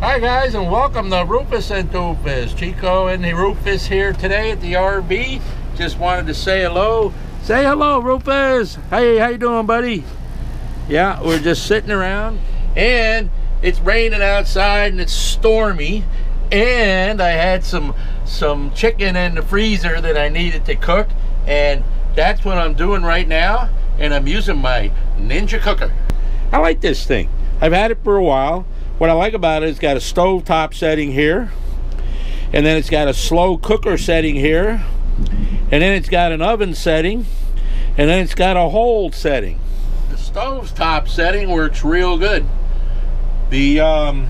Hi guys and welcome to Rufus and Dufus. Chico and the Rufus here today at the RV. Just wanted to say hello. Say hello Rufus. Hey, how you doing buddy? Yeah, we're just sitting around and it's raining outside and it's stormy and I had some some chicken in the freezer that I needed to cook and that's what I'm doing right now and I'm using my Ninja cooker. I like this thing. I've had it for a while. What I like about it it's got a stove top setting here and then it's got a slow cooker setting here and then it's got an oven setting and then it's got a hold setting. The stove's top setting works real good. The um,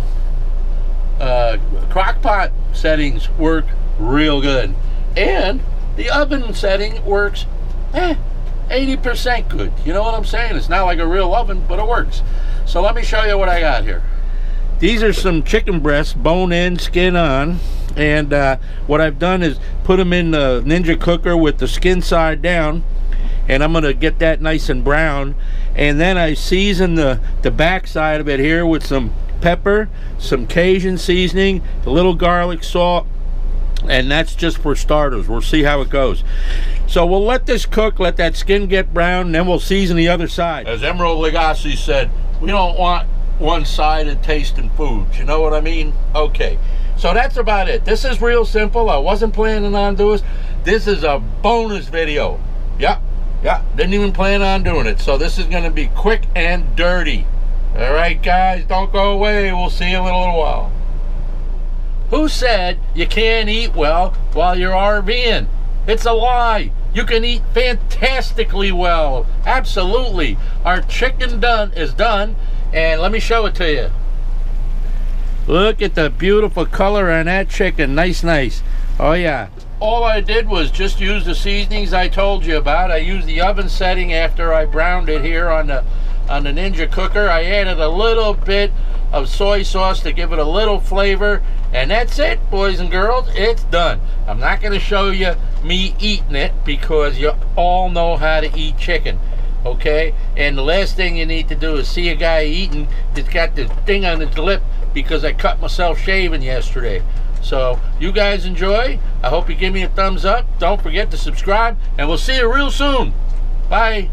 uh, crock pot settings work real good and the oven setting works eh, 80% good. You know what I'm saying? It's not like a real oven, but it works. So let me show you what I got here. These are some chicken breasts, bone in, skin on. And uh, what I've done is put them in the Ninja cooker with the skin side down. And I'm gonna get that nice and brown. And then I season the, the back side of it here with some pepper, some Cajun seasoning, a little garlic salt, and that's just for starters we'll see how it goes so we'll let this cook let that skin get brown and then we'll season the other side as Emeril Lagasse said we don't want one-sided tasting foods you know what i mean okay so that's about it this is real simple i wasn't planning on doing this this is a bonus video yeah yeah didn't even plan on doing it so this is going to be quick and dirty all right guys don't go away we'll see you in a little while who said you can't eat well while you're RVing? It's a lie. You can eat fantastically well. Absolutely. Our chicken done is done, and let me show it to you. Look at the beautiful color on that chicken. Nice, nice. Oh yeah. All I did was just use the seasonings I told you about. I used the oven setting after I browned it here on the on the Ninja cooker. I added a little bit of soy sauce to give it a little flavor and that's it boys and girls it's done I'm not going to show you me eating it because you all know how to eat chicken okay? And the last thing you need to do is see a guy eating that's got the thing on his lip because I cut myself shaving yesterday. So you guys enjoy. I hope you give me a thumbs up. Don't forget to subscribe and we'll see you real soon. Bye